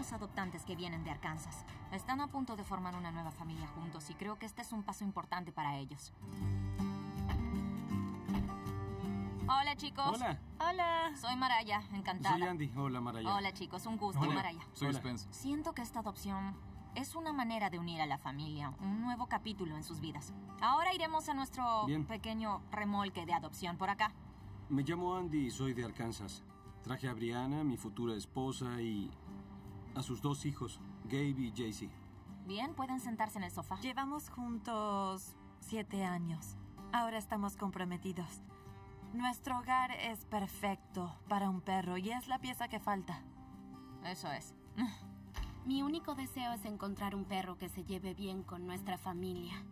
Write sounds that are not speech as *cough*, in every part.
unos adoptantes que vienen de Arkansas. Están a punto de formar una nueva familia juntos y creo que este es un paso importante para ellos. Hola, chicos. Hola. Hola. Soy Maraya, encantada. Soy Andy. Hola, Maraya. Hola, chicos, un gusto, Hola. Maraya. Soy Hola. Spencer. Siento que esta adopción es una manera de unir a la familia, un nuevo capítulo en sus vidas. Ahora iremos a nuestro Bien. pequeño remolque de adopción por acá. Me llamo Andy y soy de Arkansas. Traje a Brianna, mi futura esposa, y a sus dos hijos, Gabe y Jaycee. Bien, pueden sentarse en el sofá. Llevamos juntos siete años. Ahora estamos comprometidos. Nuestro hogar es perfecto para un perro y es la pieza que falta. Eso es. *laughs* Mi único deseo es encontrar un perro que se lleve bien con nuestra familia.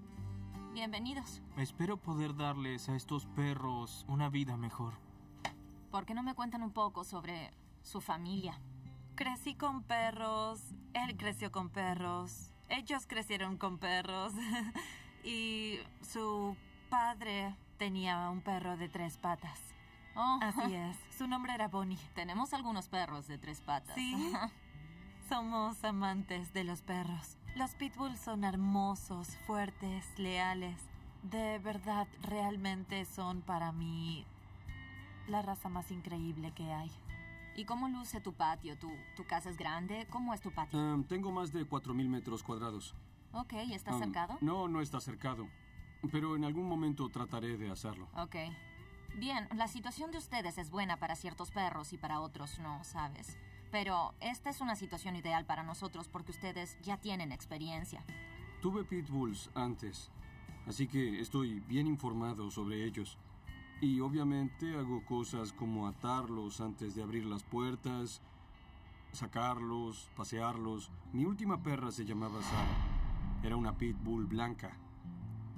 Bienvenidos. Espero poder darles a estos perros una vida mejor. ¿Por qué no me cuentan un poco sobre su familia? Crecí con perros, él creció con perros, ellos crecieron con perros *laughs* y su padre tenía un perro de tres patas. Oh, Así es, *laughs* su nombre era Bonnie. tenemos algunos perros de tres patas. Sí. *laughs* Somos amantes de los perros. Los pitbulls son hermosos, fuertes, leales. De verdad, realmente son para mí la raza más increíble que hay. ¿Y cómo luce tu patio? ¿Tu, tu casa es grande? ¿Cómo es tu patio? Um, tengo más de 4.000 metros cuadrados. ok, ¿está Um, cercado? No, no está cercado. Pero en algún momento trataré de hacerlo. Ok. Bien, la situación de ustedes es buena para ciertos perros y para otros no, ¿sabes? Pero esta es una situación ideal para nosotros porque ustedes ya tienen experiencia. Tuve pitbulls antes, así que estoy bien informado sobre ellos. Y obviamente hago cosas como atarlos antes de abrir las puertas, sacarlos, pasearlos. Mi última perra se llamaba Sara. Era una pitbull blanca.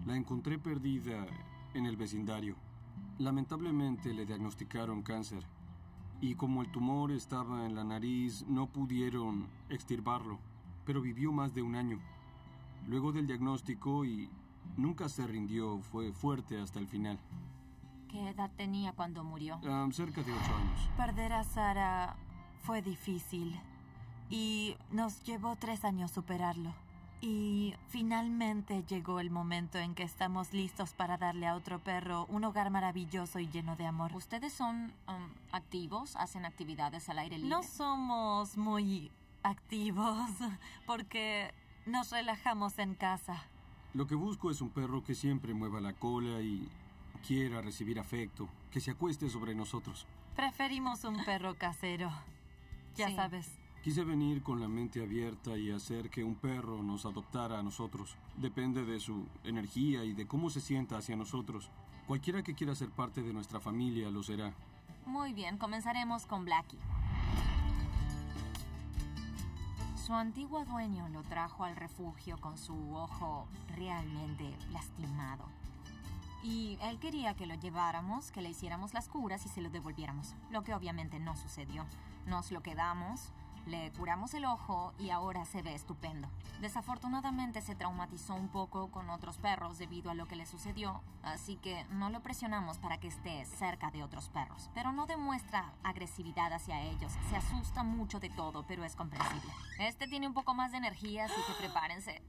La encontré perdida en el vecindario. Lamentablemente le diagnosticaron cáncer. Y como el tumor estaba en la nariz, no pudieron extirparlo. Pero vivió más de un año. Luego del diagnóstico y nunca se rindió, fue fuerte hasta el final. ¿Qué edad tenía cuando murió? Ah, cerca de ocho años. Perder a Sara fue difícil y nos llevó tres años superarlo. Y finalmente llegó el momento en que estamos listos para darle a otro perro un hogar maravilloso y lleno de amor. ¿Ustedes son um, activos? ¿Hacen actividades al aire libre? No somos muy activos *laughs* porque nos relajamos en casa. Lo que busco es un perro que siempre mueva la cola y quiera recibir afecto, que se acueste sobre nosotros. Preferimos un perro casero. Ya Sí. sabes. Quise venir con la mente abierta y hacer que un perro nos adoptara a nosotros. Depende de su energía y de cómo se sienta hacia nosotros. Cualquiera que quiera ser parte de nuestra familia lo será. Muy bien, comenzaremos con Blackie. Su antiguo dueño lo trajo al refugio con su ojo realmente lastimado. Y él quería que lo lleváramos, que le hiciéramos las curas y se lo devolviéramos, lo que obviamente no sucedió. Nos lo quedamos, le curamos el ojo y ahora se ve estupendo. Desafortunadamente se traumatizó un poco con otros perros debido a lo que le sucedió, así que no lo presionamos para que esté cerca de otros perros. Pero no demuestra agresividad hacia ellos, se asusta mucho de todo, pero es comprensible. Este tiene un poco más de energía, así que prepárense.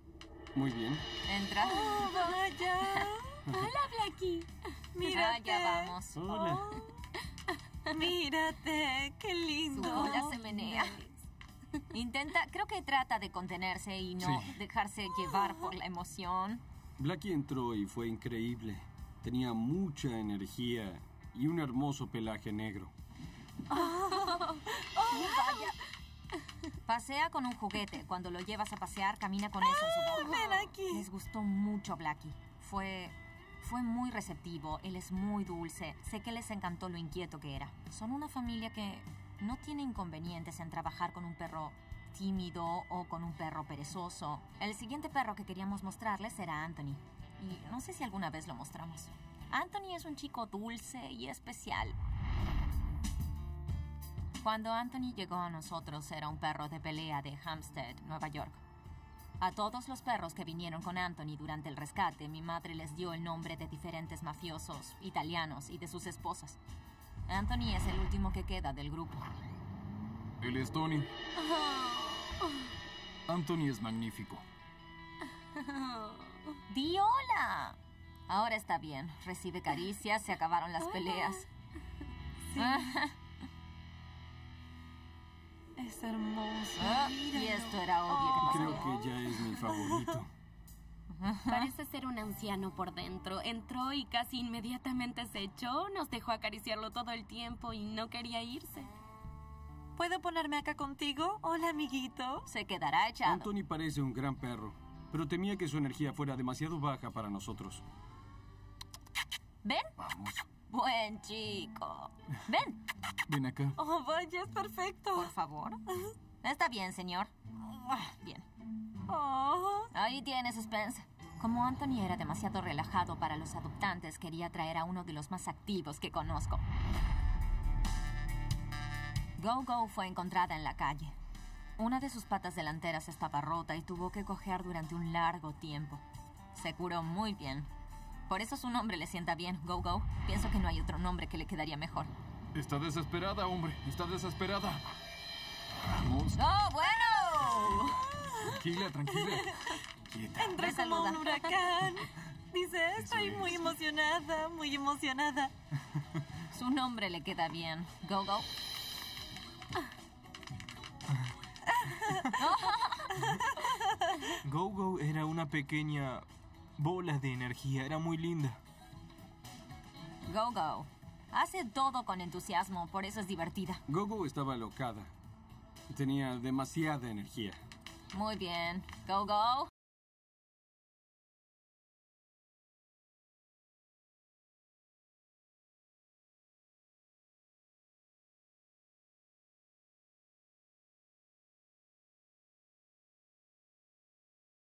Muy bien. Entra. ¡Vaya! Hola, Blackie. *laughs* Mírate. Allá vamos. Hola. Mírate, qué Su lindo. cola se menea. Intenta, creo que trata de contenerse y no Sí. dejarse llevar por la emoción. Blackie entró y fue increíble. Tenía mucha energía y un hermoso pelaje negro. Pasea con un juguete. Cuando lo llevas a pasear, camina con eso en su boca. ven aquí. Les gustó mucho Blackie. Fue. Fue muy receptivo. Él es muy dulce. Sé que les encantó lo inquieto que era. Son una familia que no tiene inconvenientes en trabajar con un perro tímido o con un perro perezoso. El siguiente perro que queríamos mostrarles era Anthony. Y no sé si alguna vez lo mostramos. Anthony es un chico dulce y especial. Cuando Anthony llegó a nosotros era un perro de pelea de Hampstead, Nueva York. A todos los perros que vinieron con Anthony durante el rescate, mi madre les dio el nombre de diferentes mafiosos italianos y de sus esposas. Anthony es el último que queda del grupo. Él es Tony. Anthony es magnífico. *laughs* Di hola. Ahora está bien. Recibe caricias, se acabaron las peleas. *laughs* Es hermoso. Ah, y esto era obvio pasaría. que favorito. *laughs* Parece ser un anciano por dentro. Entró y casi inmediatamente se echó. Nos dejó acariciarlo todo el tiempo y no quería irse. ¿Puedo ponerme acá contigo? Hola, amiguito. Se quedará echado. Anthony parece un gran perro, pero temía que su energía fuera demasiado baja para nosotros. ¿Ven? Vamos. Buen chico. Ven, Ven acá. Oh, vaya, es perfecto. por favor. *laughs* Está bien, señor. Bien. Oh, Ahí tienes, Spence. Como Anthony era demasiado relajado para los adoptantes, quería traer a uno de los más activos que conozco. Go-Go fue encontrada en la calle. Una de sus patas delanteras estaba rota y tuvo que cojear durante un largo tiempo. Se curó muy bien. Por eso su nombre le sienta bien, Go-Go. Pienso que no hay otro nombre que le quedaría mejor. Está desesperada, hombre. Está desesperada. Vamos. ¡Oh, bueno! Tranquila, tranquila. Quieta. entré Me como saluda. un huracán. Dice, estoy es. muy emocionada, muy emocionada. Su nombre le queda bien, Go-Go. Go-Go *laughs* era una pequeña bola de energía. Era muy linda. Go-Go. Hace todo con entusiasmo, por eso es divertida. Gogo estaba locada. Tenía demasiada energía. Muy bien. Go-Go.